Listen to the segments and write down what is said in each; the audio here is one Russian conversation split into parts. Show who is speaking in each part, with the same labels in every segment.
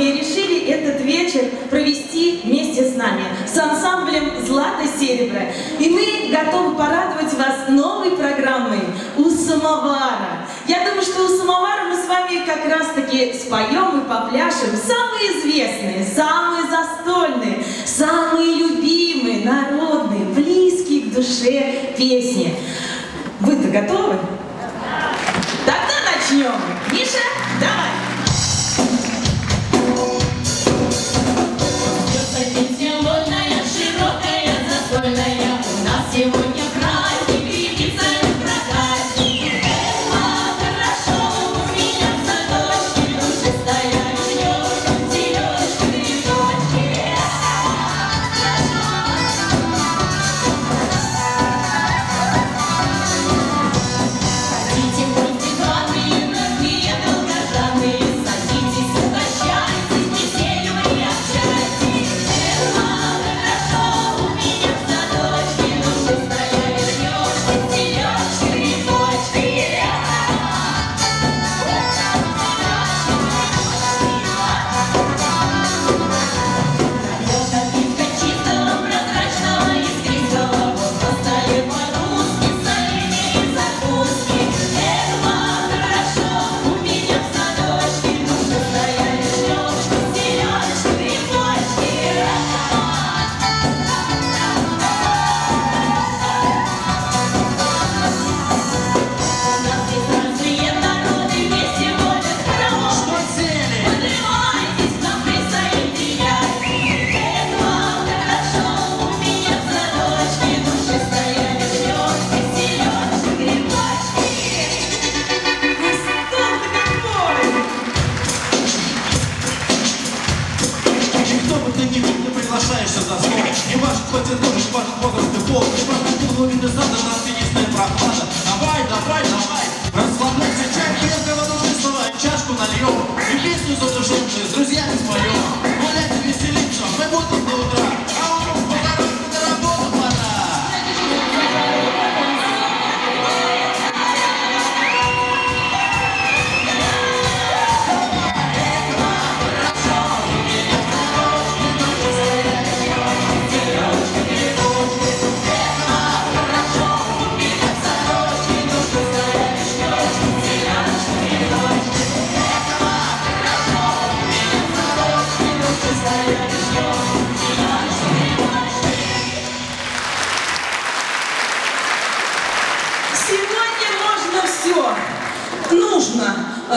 Speaker 1: и решили этот вечер провести вместе с нами, с ансамблем «Злато-серебро». И мы готовы порадовать вас новой программой «У самовара». Я думаю, что «У самовара» мы с вами как раз-таки споем и попляшем самые известные, самые застольные, самые любимые, народные, близкие к душе песни. Вы-то готовы?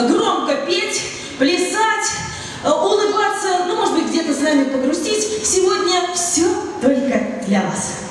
Speaker 1: громко петь, плясать, э, улыбаться, ну, может быть, где-то с нами погрустить. Сегодня все только для вас.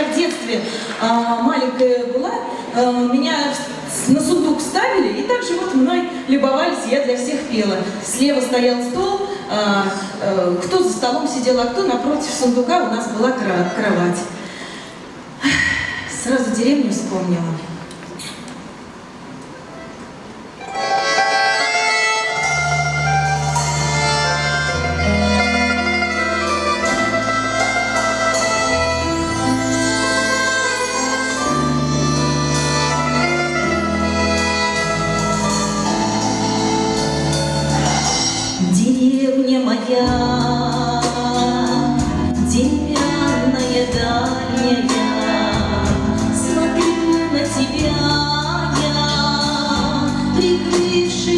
Speaker 1: Я в детстве а, маленькая была, а, меня на сундук ставили, и также вот мной любовались, я для всех пела. Слева стоял стол, а, а, кто за столом сидел, а кто напротив сундука, у нас была кровать. Сразу деревню вспомнила. Прикрывшись